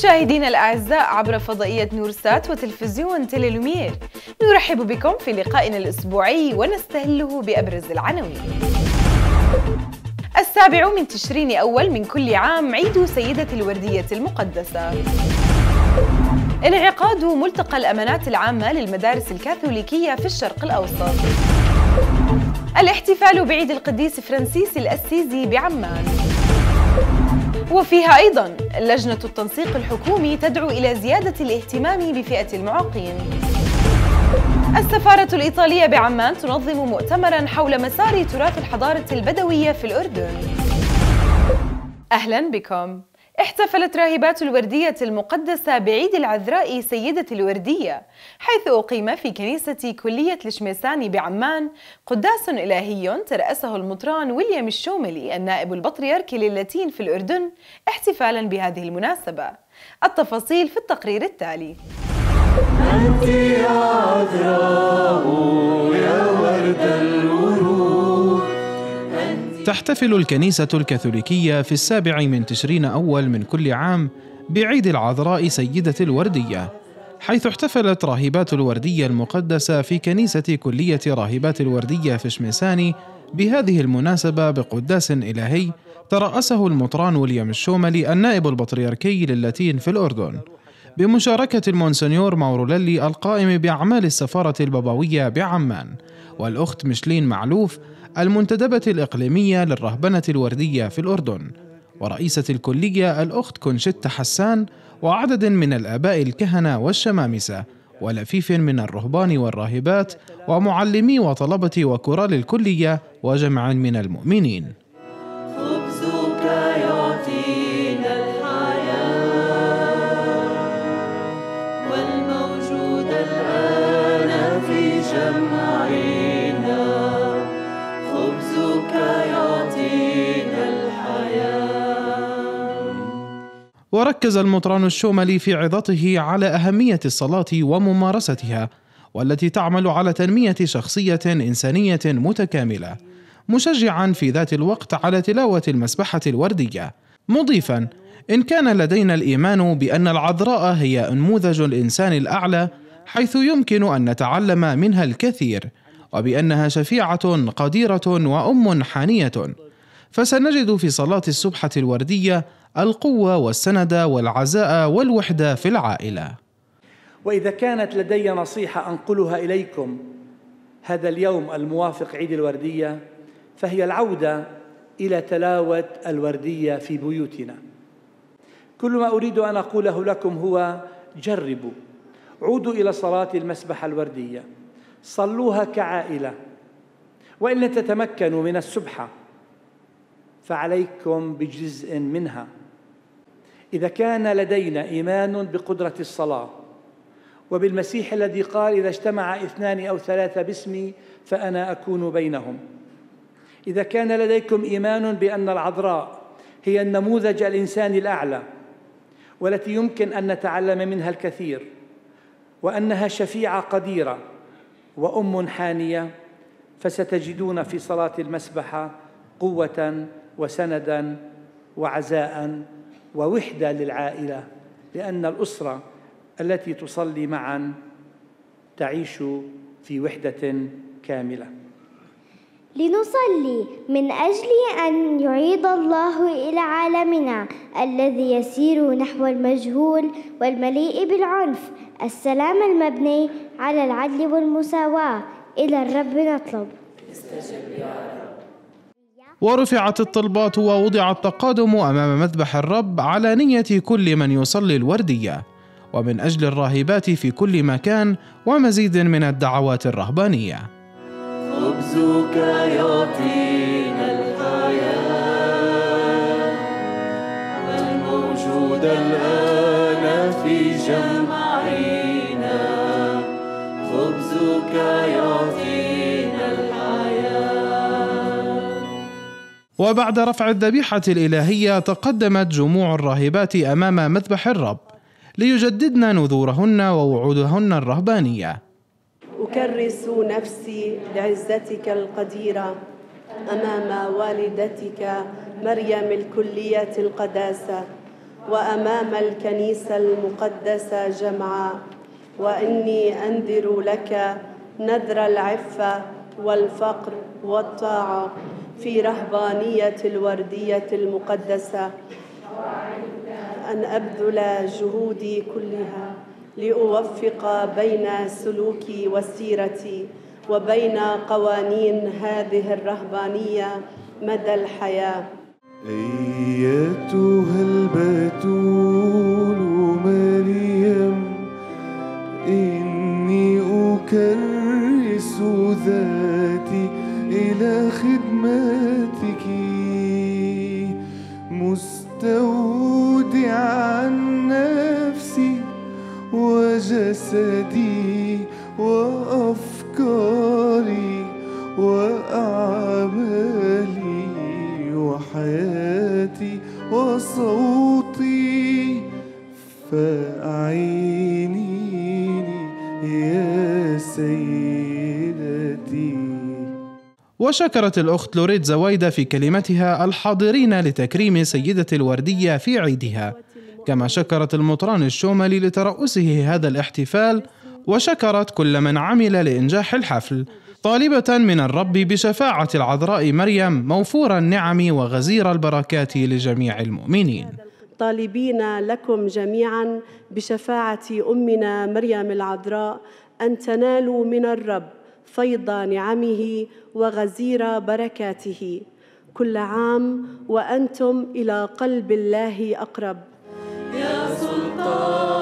مشاهدينا الأعزاء عبر فضائية نورسات وتلفزيون تيليلومير. نرحب بكم في لقائنا الأسبوعي ونستهله بأبرز العناوين. السابع من تشرين أول من كل عام عيد سيدة الوردية المقدسة. انعقاد ملتقى الأمانات العامة للمدارس الكاثوليكية في الشرق الأوسط. الاحتفال بعيد القديس فرانسيس الأسيزي بعمان. وفيها أيضا لجنة التنسيق الحكومي تدعو إلى زيادة الاهتمام بفئة المعاقين. السفارة الإيطالية بعمان تنظم مؤتمرا حول مسار تراث الحضارة البدوية في الأردن. أهلا بكم. احتفلت راهبات الوردية المقدسة بعيد العذراء سيدة الوردية حيث أقيم في كنيسة كلية الشميساني بعمان قداس إلهي ترأسه المطران ويليام الشوملي النائب البطريركي للاتين في الأردن احتفالا بهذه المناسبة. التفاصيل في التقرير التالي. أنت يا عذراء يا ورد تحتفل الكنيسة الكاثوليكية في السابع من تشرين أول من كل عام بعيد العذراء سيدة الوردية حيث احتفلت راهبات الوردية المقدسة في كنيسة كلية راهبات الوردية في شميساني بهذه المناسبة بقداس إلهي ترأسه المطران ويليام الشوملي النائب البطريركي للاتين في الأردن. بمشاركة المونسنيور ماوروليلي القائم بأعمال السفارة البابوية بعمان والأخت مشلين معلوف المنتدبة الإقليمية للرهبنة الوردية في الأردن ورئيسة الكلية الأخت كونشيتا حسان وعدد من الآباء الكهنة والشمامسة ولفيف من الرهبان والراهبات ومعلمي وطلبة وكرال الكلية وجمع من المؤمنين. وركز المطران الشوملي في عظته على أهمية الصلاة وممارستها والتي تعمل على تنمية شخصية إنسانية متكاملة مشجعا في ذات الوقت على تلاوة المسبحة الوردية. مضيفا إن كان لدينا الإيمان بأن العذراء هي أنموذج الإنسان الأعلى حيث يمكن أن نتعلم منها الكثير وبأنها شفيعة قديرة وأم حانية. فسنجد في صلاة السبحة الوردية القوة والسند والعزاء والوحدة في العائلة. وإذا كانت لدي نصيحة أنقلها إليكم هذا اليوم الموافق عيد الوردية فهي العودة إلى تلاوة الوردية في بيوتنا. كل ما أريد أن أقوله لكم هو جربوا عودوا إلى صلاة المسبحة الوردية صلوها كعائلة وإن تتمكنوا من السبحة فعليكم بجزء منها. إذا كان لدينا إيمان بقدرة الصلاة وبالمسيح الذي قال إذا اجتمع اثنان أو ثلاثة باسمي فأنا أكون بينهم. إذا كان لديكم إيمان بأن العذراء هي النموذج الإنساني الأعلى والتي يمكن أن نتعلم منها الكثير وأنها شفيعة قديرة وأم حانية فستجدون في صلاة المسبحة قوة وسندا وعزاء ووحدة للعائلة لأن الأسرة التي تصلي معا تعيش في وحدة كاملة. لنصلي من أجل أن يعيد الله إلى عالمنا الذي يسير نحو المجهول والمليء بالعنف. السلام المبني على العدل والمساواة. إلى الرب نطلب. استجب يا رب ورفعت الطلبات ووضع التقادم أمام مذبح الرب على نية كل من يصلي الوردية ومن أجل الراهبات في كل مكان ومزيد من الدعوات الرهبانية. خبزك يعطينا الحياة الموجود الآن في جمعنا خبزك يعطينا وبعد رفع الذبيحة الإلهية تقدمت جموع الراهبات أمام مذبح الرب ليجددن نذورهن ووعودهن الرهبانية. أكرس نفسي لعزتك القديرة أمام والدتك مريم الكلية القداسة وأمام الكنيسة المقدسة جمعاء وإني أنذر لك نذر العفة والفقر والطاعة. في رهبانية الوردية المقدسة. أن أبذل جهودي كلها لأوفق بين سلوكي وسيرتي وبين قوانين هذه الرهبانية مدى الحياة. أيتها البتول مريم إني أكرس ذاتي إلى خدمتك مستودعا نفسي وجسدي وأفكاري. وشكرت الأخت لوريد زوايدة في كلمتها الحاضرين لتكريم سيدة الوردية في عيدها. كما شكرت المطران الشوملي لترأسه هذا الاحتفال وشكرت كل من عمل لإنجاح الحفل. طالبة من الرب بشفاعة العذراء مريم موفور النعم وغزير البركات لجميع المؤمنين. طالبين لكم جميعا بشفاعة أمنا مريم العذراء أن تنالوا من الرب فيض نعمه وغزير بركاته. كل عام وأنتم إلى قلب الله أقرب. يا سلطانة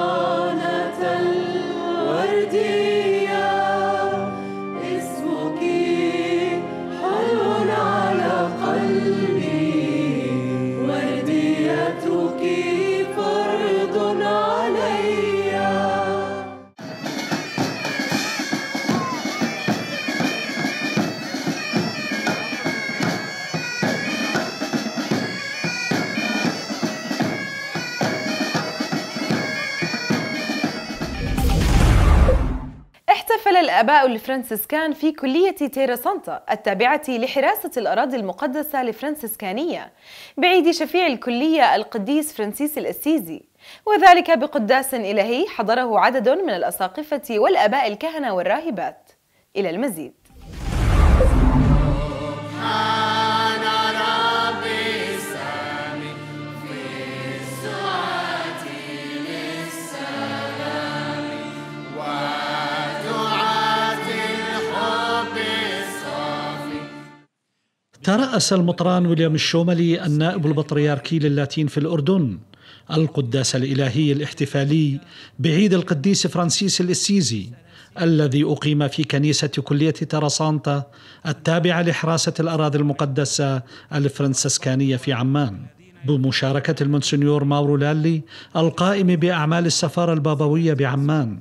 احتفل الآباء الفرنسيسكان في كلية تيرا سانتا التابعة لحراسة الأراضي المقدسة الفرنسيسكانية بعيد شفيع الكلية القديس فرانسيس الأسيزي وذلك بقداس إلهي حضره عدد من الأساقفة والآباء الكهنة والراهبات. إلى المزيد. ترأس المطران ويليام الشوملي النائب البطريركي للاتين في الأردن القداس الإلهي الاحتفالي بعيد القديس فرانسيس الإسيزي الذي أقيم في كنيسة كلية تراسانتا التابعة لحراسة الأراضي المقدسة الفرنسسكانية في عمان. بمشاركة المونسنيور ماورو لالي القائم بأعمال السفارة البابوية بعمان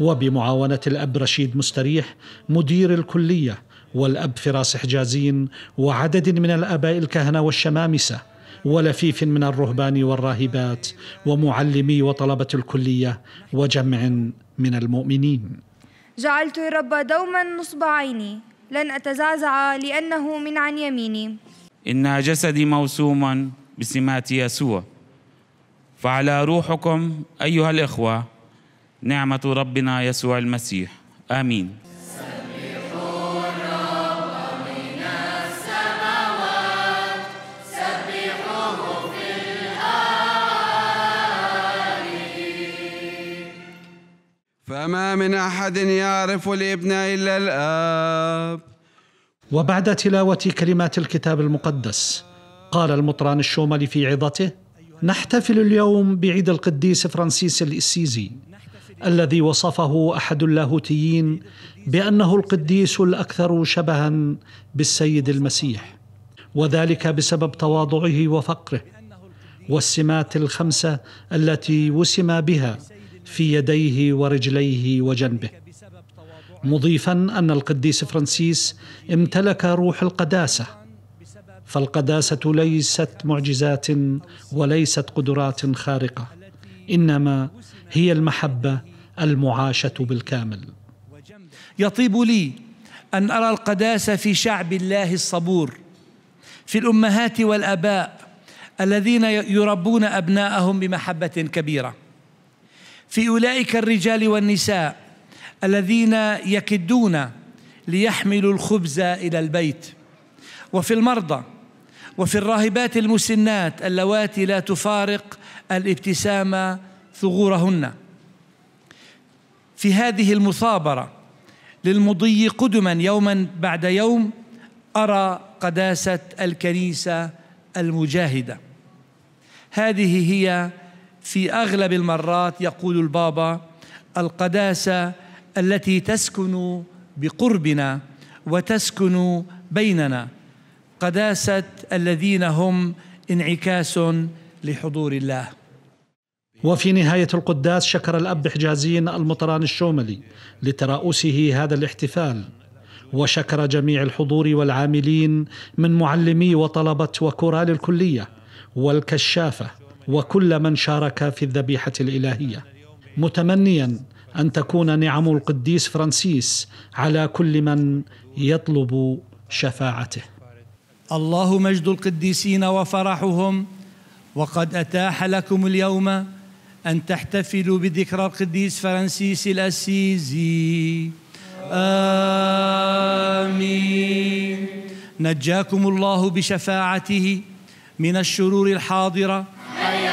وبمعاونة الأب رشيد مستريح مدير الكلية والأب فراس حجازين وعدد من الآباء الكهنة والشمامسة ولفيف من الرهبان والراهبات ومعلمي وطلبة الكلية وجمع من المؤمنين. جعلت الرب دوما نصب عيني لن أتزعزع لأنه من عن يميني. إن جسدي موسوما بسمات يسوع. فعلى روحكم أيها الإخوة نعمة ربنا يسوع المسيح. آمين. فما من أحد يعرف الابن إلا الآب. وبعد تلاوة كلمات الكتاب المقدس قال المطران الشوملي في عظته نحتفل اليوم بعيد القديس فرانسيس الإسيزي الذي وصفه أحد اللاهوتيين بأنه القديس الأكثر شبها بالسيد المسيح وذلك بسبب تواضعه وفقره والسمات الخمسة التي وسم بها في يديه ورجليه وجنبه. مضيفا أن القديس فرانسيس امتلك روح القداسة فالقداسة ليست معجزات وليست قدرات خارقة إنما هي المحبة المعاشة بالكامل. يطيب لي أن أرى القداسة في شعب الله الصبور في الأمهات والآباء الذين يربون أبناءهم بمحبة كبيرة. في أولئك الرجال والنساء الذين يكدون ليحملوا الخبز إلى البيت. وفي المرضى وفي الراهبات المسنات اللواتي لا تفارق الابتسامة ثغورهن. في هذه المثابرة للمضي قدما يوما بعد يوم أرى قداسة الكنيسة المجاهدة. هذه هي في أغلب المرات يقول البابا القداسة التي تسكن بقربنا وتسكن بيننا. قداسة الذين هم انعكاس لحضور الله. وفي نهاية القداس شكر الأب حجازين المطران الشوملي لتراؤسه هذا الاحتفال. وشكر جميع الحضور والعاملين من معلمي وطلبة وكورال الكلية والكشافة. وكل من شارك في الذبيحة الإلهية. متمنيا أن تكون نعم القديس فرانسيس على كل من يطلب شفاعته. الله مجد القديسين وفرحهم وقد أتاح لكم اليوم أن تحتفلوا بذكرى القديس فرانسيس الأسيزي آمين. نجاكم الله بشفاعته من الشرور الحاضرة Amen.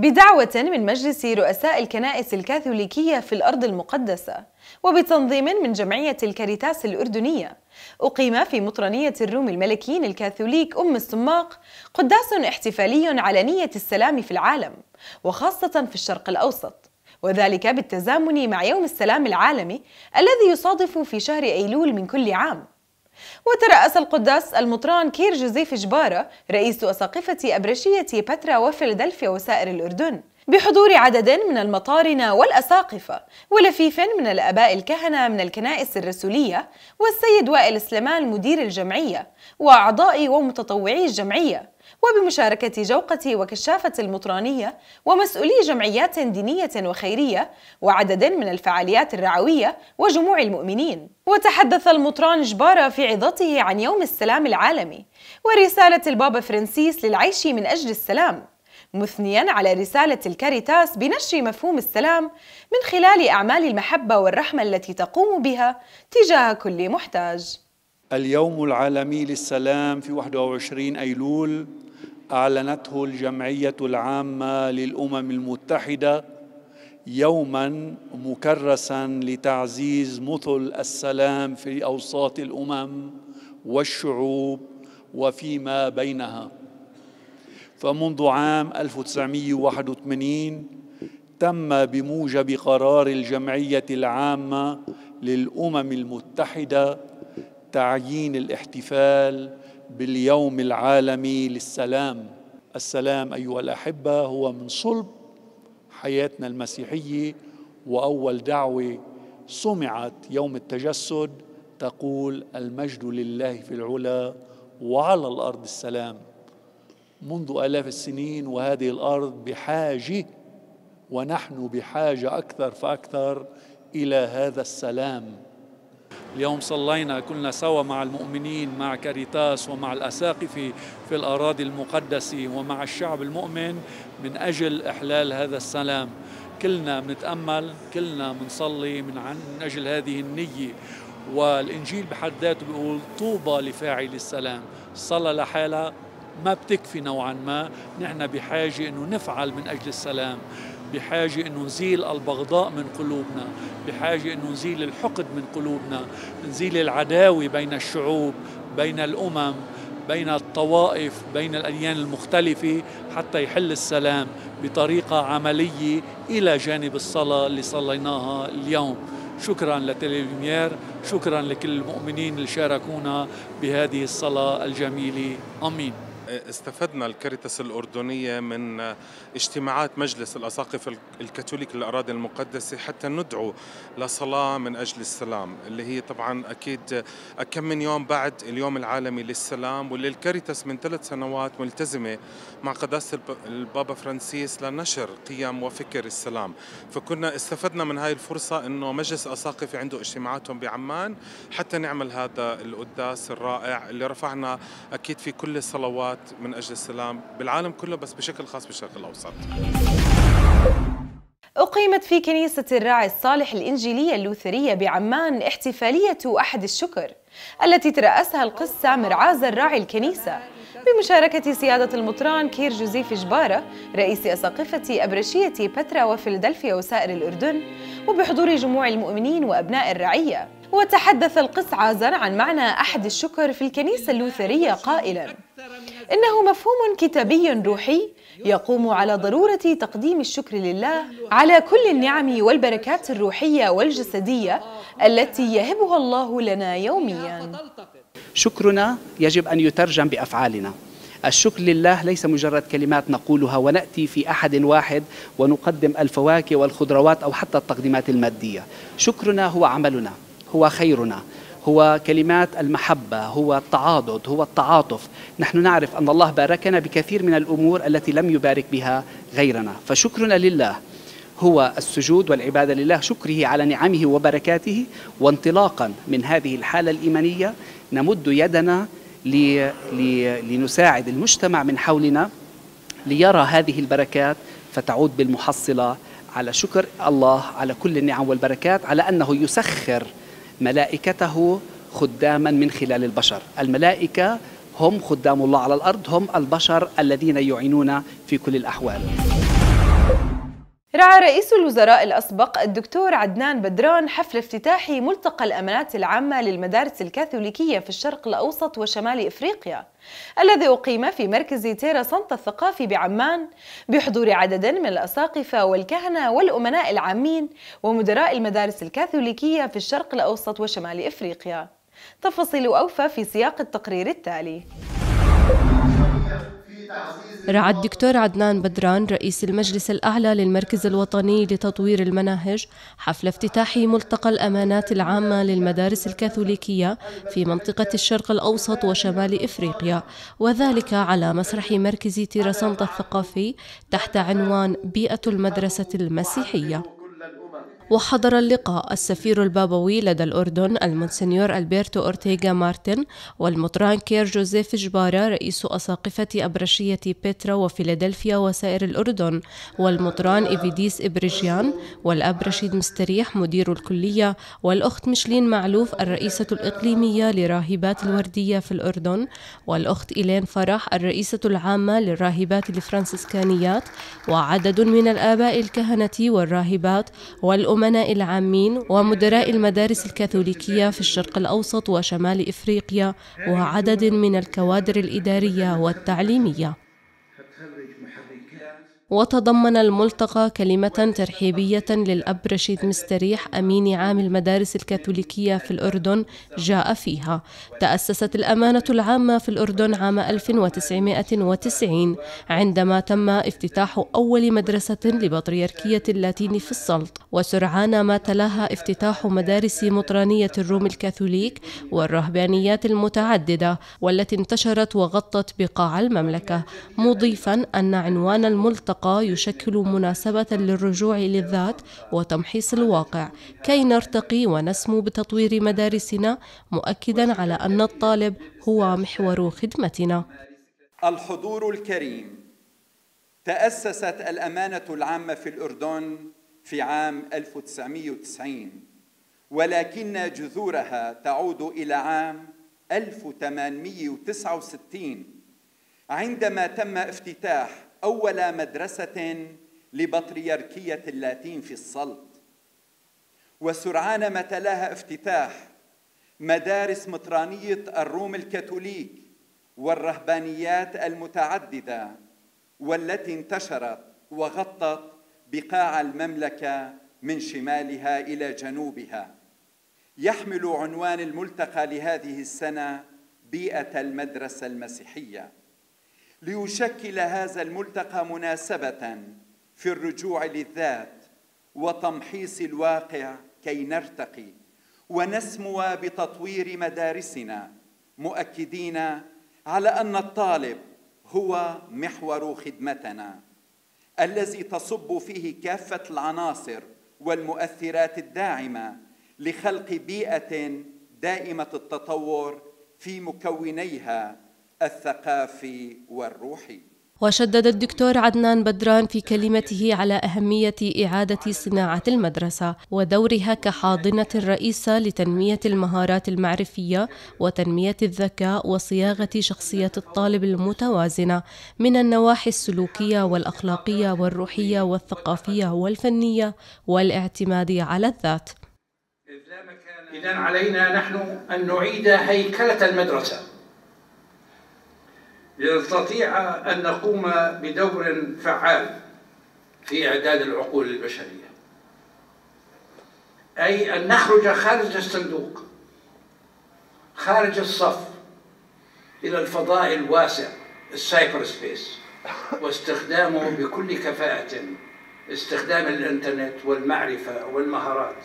بدعوة من مجلس رؤساء الكنائس الكاثوليكية في الأرض المقدسة وبتنظيم من جمعية الكاريتاس الأردنية. أقيم في مطرانية الروم الملكيين الكاثوليك أم السماق قداس احتفالي على نية السلام في العالم وخاصة في الشرق الأوسط. وذلك بالتزامن مع يوم السلام العالمي الذي يصادف في شهر أيلول من كل عام. وترأس القداس المطران كير جوزيف جبارة رئيس أساقفة أبرشية بترا وفيلادلفيا وسائر الأردن بحضور عدد من المطارنة والأساقفة ولفيف من الآباء الكهنة من الكنائس الرسولية والسيد وائل سليمان مدير الجمعية وأعضاء ومتطوعي الجمعية. وبمشاركة جوقة وكشافة المطرانية ومسؤولي جمعيات دينية وخيرية وعدد من الفعاليات الرعوية وجموع المؤمنين. وتحدث المطران جبارة في عظته عن يوم السلام العالمي ورسالة البابا فرانسيس للعيش من أجل السلام مثنيا على رسالة الكاريتاس بنشر مفهوم السلام من خلال أعمال المحبة والرحمة التي تقوم بها تجاه كل محتاج. اليوم العالمي للسلام في 21 أيلول أعلنته الجمعية العامة للأمم المتحدة يوما مكرسا لتعزيز مثل السلام في أوساط الأمم والشعوب وفيما بينها. فمنذ عام 1981 تم بموجب قرار الجمعية العامة للأمم المتحدة تعيين الاحتفال باليوم العالمي للسلام. السلام أيها الأحبة هو من صلب حياتنا المسيحية وأول دعوة سمعت يوم التجسد تقول المجد لله في العلا وعلى الأرض السلام. منذ آلاف السنين وهذه الأرض بحاجة ونحن بحاجة أكثر فأكثر إلى هذا السلام. اليوم صلينا كلنا سوا مع المؤمنين مع كاريتاس ومع الأساقفة في الأراضي المقدسة ومع الشعب المؤمن من أجل إحلال هذا السلام. كلنا بنتأمل كلنا بنصلي من, عن من أجل هذه النية. والإنجيل بحد ذاته بيقول طوبى لفاعل السلام. الصلاة لحالها ما بتكفي نوعا ما. نحن بحاجة أنه نفعل من أجل السلام. بحاجة أنه نزيل البغضاء من قلوبنا بحاجة أنه نزيل الحقد من قلوبنا نزيل العداوة بين الشعوب بين الأمم بين الطوائف بين الأديان المختلفة حتى يحل السلام بطريقة عملية إلى جانب الصلاة اللي صليناها اليوم. شكرا لتلفزيون نور شكرا لكل المؤمنين اللي شاركونا بهذه الصلاة الجميلة. أمين. استفدنا الكاريتاس الأردنية من اجتماعات مجلس الأساقفة الكاثوليك للأراضي المقدسة حتى ندعو لصلاة من أجل السلام اللي هي طبعا أكيد كم من يوم بعد اليوم العالمي للسلام واللي الكاريتاس من ثلاث سنوات ملتزمة مع قداسة البابا فرانسيس لنشر قيم وفكر السلام. فكنا استفدنا من هاي الفرصة أنه مجلس أساقفة عنده اجتماعاتهم بعمان حتى نعمل هذا القداس الرائع اللي رفعنا أكيد في كل الصلوات من أجل السلام بالعالم كله بس بشكل خاص بالشرق الأوسط. أقيمت في كنيسة الراعي الصالح الإنجيلية اللوثرية بعمان احتفالية أحد الشكر التي ترأسها القس سامر عازر راعي الكنيسة بمشاركة سيادة المطران كير جوزيف جبارة رئيس أساقفة أبرشية بترا وفيلادلفيا وسائر الأردن وبحضور جموع المؤمنين وأبناء الرعية. وتحدث القس عازر عن معنى أحد الشكر في الكنيسة اللوثرية قائلاً إنه مفهوم كتابي روحي يقوم على ضرورة تقديم الشكر لله على كل النعم والبركات الروحية والجسدية التي يهبها الله لنا يومياً. شكرنا يجب أن يترجم بأفعالنا. الشكر لله ليس مجرد كلمات نقولها ونأتي في أحد واحد ونقدم الفواكه والخضروات أو حتى التقديمات المادية. شكرنا هو عملنا هو خيرنا. هو كلمات المحبة هو التعاضد هو التعاطف. نحن نعرف أن الله باركنا بكثير من الأمور التي لم يبارك بها غيرنا. فشكرنا لله. هو السجود والعبادة لله شكره على نعمه وبركاته. وانطلاقا من هذه الحالة الإيمانية نمد يدنا لنساعد المجتمع من حولنا ليرى هذه البركات فتعود بالمحصلة على شكر الله على كل النعم والبركات على أنه يسخر ملائكته خداما من خلال البشر. الملائكة هم خدام الله على الأرض هم البشر الذين يعينون في كل الأحوال. رعى رئيس الوزراء الأسبق الدكتور عدنان بدران حفل افتتاحي ملتقى الأمانات العامة للمدارس الكاثوليكية في الشرق الأوسط وشمال إفريقيا الذي أقيم في مركز تيرا سانتا الثقافي بعمان بحضور عدد من الأساقفة والكهنة والأمناء العامين ومدراء المدارس الكاثوليكية في الشرق الأوسط وشمال إفريقيا. تفاصيل أوفى في سياق التقرير التالي. رعى الدكتور عدنان بدران رئيس المجلس الأعلى للمركز الوطني لتطوير المناهج حفل افتتاح ملتقى الأمانات العامة للمدارس الكاثوليكية في منطقة الشرق الأوسط وشمال إفريقيا وذلك على مسرح مركز تيراسانتا الثقافي تحت عنوان بيئة المدرسة المسيحية. وحضر اللقاء السفير البابوي لدى الأردن المونسنيور ألبرتو أورتيغا مارتن والمطران كير جوزيف جبارة رئيس أساقفة أبرشية بيترا وفيلادلفيا وسائر الأردن والمطران إيفيديس إبريجيان والأب رشيد مستريح مدير الكلية والأخت مشلين معلوف الرئيسة الإقليمية لراهبات الوردية في الأردن والأخت إيلين فرح الرئيسة العامة للراهبات الفرنسيسكانيات وعدد من الآباء الكهنة والراهبات والأم الأمناء العامين ومدراء المدارس الكاثوليكية في الشرق الأوسط وشمال إفريقيا وعدد من الكوادر الإدارية والتعليمية. وتضمن الملتقى كلمة ترحيبية للأب رشيد مستريح أمين عام المدارس الكاثوليكية في الأردن جاء فيها. تأسست الأمانة العامة في الأردن عام 1990 عندما تم افتتاح أول مدرسة لبطريركية اللاتين في السلط وسرعان ما تلاها افتتاح مدارس مطرانية الروم الكاثوليك والرهبانيات المتعددة والتي انتشرت وغطت بقاع المملكة مضيفا أن عنوان الملتقى الطاقة يشكل مناسبة للرجوع للذات وتمحيص الواقع كي نرتقي ونسمو بتطوير مدارسنا مؤكدا على أن الطالب هو محور خدمتنا. الحضور الكريم. تأسست الأمانة العامة في الأردن في عام 1990 ولكن جذورها تعود إلى عام 1869 عندما تم افتتاح أول مدرسة لبطريركية اللاتين في السلط وسرعان ما تلاها افتتاح مدارس مطرانية الروم الكاثوليك والرهبانيات المتعددة والتي انتشرت وغطت بقاع المملكة من شمالها إلى جنوبها. يحمل عنوان الملتقى لهذه السنة بيئة المدرسة المسيحية. ليشكل هذا الملتقى مناسبة في الرجوع للذات وتمحيص الواقع كي نرتقي. ونسمو بتطوير مدارسنا مؤكدين على أن الطالب هو محور خدمتنا الذي تصب فيه كافة العناصر والمؤثرات الداعمة لخلق بيئة دائمة التطور في مكونيها الثقافي والروحي وشدد الدكتور عدنان بدران في كلمته على أهمية إعادة صناعة المدرسة ودورها كحاضنة رئيسة لتنمية المهارات المعرفية وتنمية الذكاء وصياغة شخصية الطالب المتوازنة من النواحي السلوكية والأخلاقية والروحية والثقافية والفنية والاعتماد على الذات. إذا علينا نحن أن نعيد هيكلة المدرسة لنستطيع أن نقوم بدور فعال في إعداد العقول البشرية. أي أن نخرج خارج الصندوق خارج الصف إلى الفضاء الواسع ال cyberspace واستخدامه بكل كفاءة استخدام الإنترنت والمعرفة والمهارات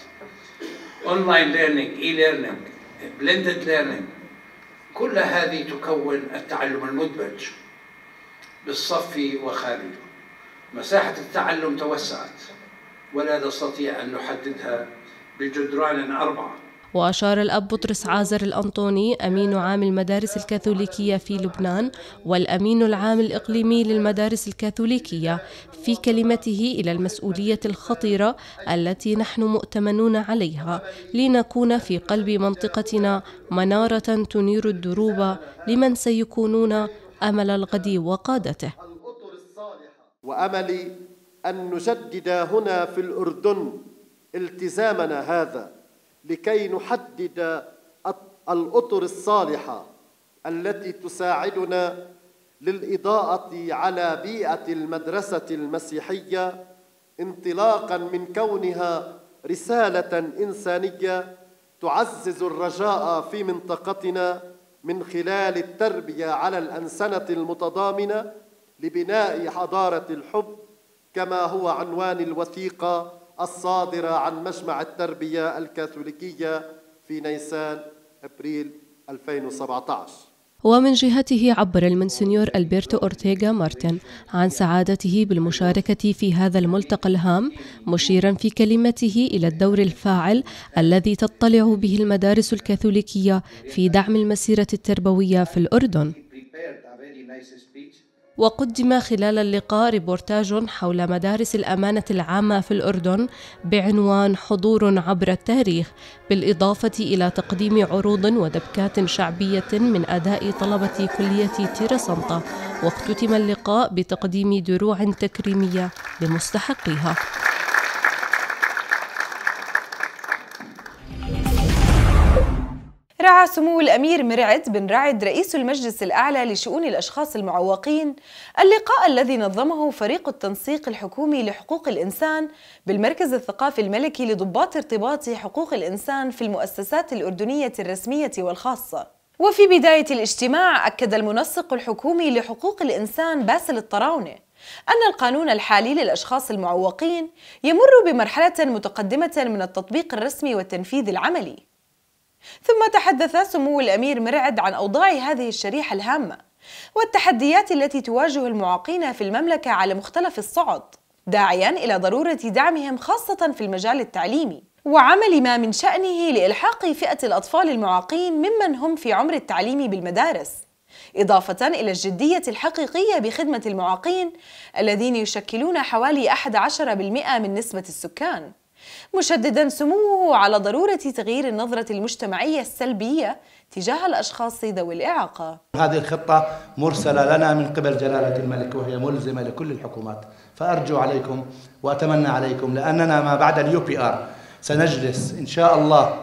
online learning e-learning blended learning كل هذه تكون التعلم المدمج بالصف وخارجه. مساحة التعلم توسعت ولا نستطيع أن نحددها بجدران أربعة. وأشار الأب بطرس عازر الأنطوني أمين عام المدارس الكاثوليكية في لبنان والأمين العام الإقليمي للمدارس الكاثوليكية في كلمته إلى المسؤولية الخطيرة التي نحن مؤتمنون عليها لنكون في قلب منطقتنا منارة تنير الدروب لمن سيكونون أمل الغد وقادته. وأملي أن نجدد هنا في الأردن التزامنا هذا. لكي نحدد الأطر الصالحة التي تساعدنا للإضاءة على بيئة المدرسة المسيحية انطلاقا من كونها رسالة إنسانية تعزز الرجاء في منطقتنا من خلال التربية على الأنسنة المتضامنة لبناء حضارة الحب كما هو عنوان الوثيقة الصادرة عن مجمع التربية الكاثوليكية في نيسان أبريل 2017 ومن جهته عبر المنسنيور ألبرتو أورتيغا مارتن عن سعادته بالمشاركة في هذا الملتقى الهام مشيرا في كلمته إلى الدور الفاعل الذي تضطلع به المدارس الكاثوليكية في دعم المسيرة التربوية في الأردن. وقدم خلال اللقاء ريبورتاج حول مدارس الأمانة العامة في الأردن بعنوان حضور عبر التاريخ بالإضافة إلى تقديم عروض ودبكات شعبية من أداء طلبة كلية تيرسانتا واختتم اللقاء بتقديم دروع تكريمية لمستحقيها. رعى سمو الأمير مرعد بن رعد رئيس المجلس الأعلى لشؤون الأشخاص المعوقين. اللقاء الذي نظمه فريق التنسيق الحكومي لحقوق الإنسان بالمركز الثقافي الملكي لضباط ارتباط حقوق الإنسان في المؤسسات الأردنية الرسمية والخاصة. وفي بداية الاجتماع أكد المنسق الحكومي لحقوق الإنسان باسل الطراونة أن القانون الحالي للأشخاص المعوقين يمر بمرحلة متقدمة من التطبيق الرسمي والتنفيذ العملي. ثم تحدث سمو الأمير مرعد عن أوضاع هذه الشريحة الهامة والتحديات التي تواجه المعاقين في المملكة على مختلف الصعد داعيا إلى ضرورة دعمهم خاصة في المجال التعليمي وعمل ما من شأنه لإلحاق فئة الأطفال المعاقين ممن هم في عمر التعليم بالمدارس إضافة إلى الجدية الحقيقية بخدمة المعاقين الذين يشكلون حوالي 11% من نسبة السكان. مشددا سموه على ضرورة تغيير النظرة المجتمعية السلبية تجاه الأشخاص ذوي الإعاقة. هذه الخطة مرسلة لنا من قبل جلالة الملك وهي ملزمة لكل الحكومات. فأرجو عليكم وأتمنى عليكم لأننا ما بعد ال UPR سنجلس إن شاء الله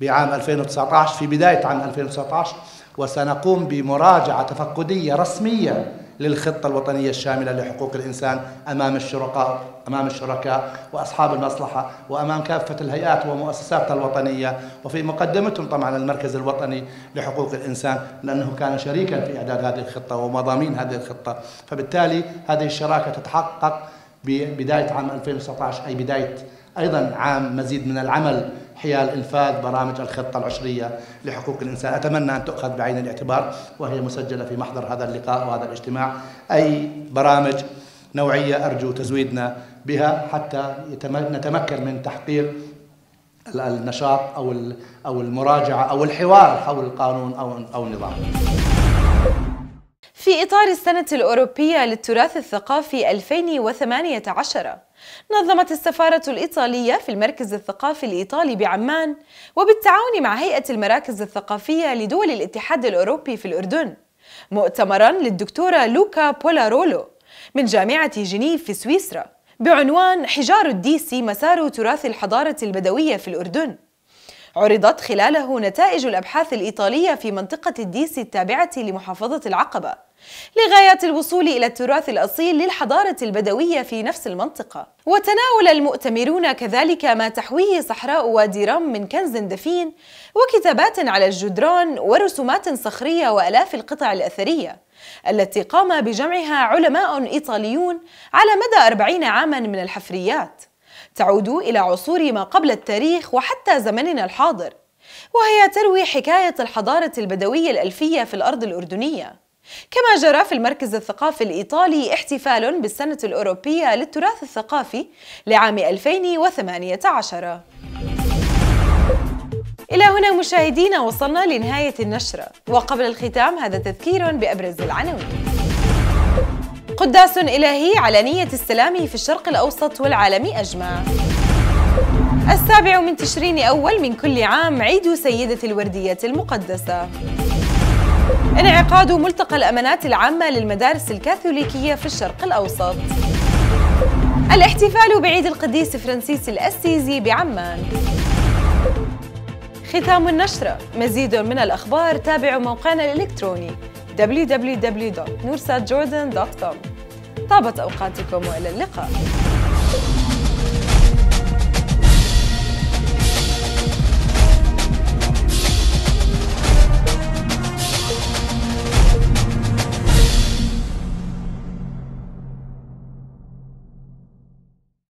بعام 2019 في بداية عام 2019 وسنقوم بمراجعة تفقدية رسمية للخطة الوطنية الشاملة لحقوق الإنسان أمام الشركاء أمام الشركاء وأصحاب المصلحة وأمام كافة الهيئات ومؤسساتها الوطنية. وفي مقدمتهم طبعا المركز الوطني لحقوق الإنسان لأنه كان شريكا في إعداد هذه الخطة ومضامين هذه الخطة. فبالتالي هذه الشراكة تتحقق ببداية عام 2019 أي بداية أيضا عام مزيد من العمل حيال إنفاذ برامج الخطة العشرية لحقوق الإنسان أتمنى أن تؤخذ بعين الاعتبار وهي مسجلة في محضر هذا اللقاء وهذا الاجتماع أي برامج نوعية أرجو تزويدنا بها حتى نتمكن من تحقيق النشاط أو أو المراجعة أو الحوار حول القانون أو أو النظام. في إطار السنة الأوروبية للتراث الثقافي 2018 نظمت السفارة الإيطالية في المركز الثقافي الإيطالي بعمان وبالتعاون مع هيئة المراكز الثقافية لدول الاتحاد الأوروبي في الأردن مؤتمرا للدكتورة لوكا بولارولو من جامعة جنيف في سويسرا بعنوان حجار الديسي مسار تراث الحضارة البدوية في الأردن. عرضت خلاله نتائج الأبحاث الإيطالية في منطقة الديسي التابعة لمحافظة العقبة. لغاية الوصول إلى التراث الأصيل للحضارة البدوية في نفس المنطقة. وتناول المؤتمرون كذلك ما تحويه صحراء وادي رم من كنز دفين وكتابات على الجدران ورسومات صخرية وألاف القطع الأثرية التي قام بجمعها علماء إيطاليون على مدى أربعين عاما من الحفريات. تعود إلى عصور ما قبل التاريخ وحتى زمننا الحاضر وهي تروي حكاية الحضارة البدوية الألفية في الأرض الأردنية. كما جرى في المركز الثقافي الإيطالي احتفال بالسنة الأوروبية للتراث الثقافي لعام 2018 إلى هنا مشاهدينا وصلنا لنهاية النشرة. وقبل الختام هذا تذكير بأبرز العناوين. قداس إلهي على نية السلام في الشرق الأوسط والعالم أجمع. السابع من تشرين أول من كل عام عيد سيدة الوردية المقدسة. انعقاد ملتقى الأمانات العامة للمدارس الكاثوليكية في الشرق الأوسط. الاحتفال بعيد القديس فرانسيس الأسيزي بعمان. ختام النشرة مزيد من الأخبار تابعوا موقعنا الإلكتروني www.nursatjordan.com طابت أوقاتكم وإلى اللقاء.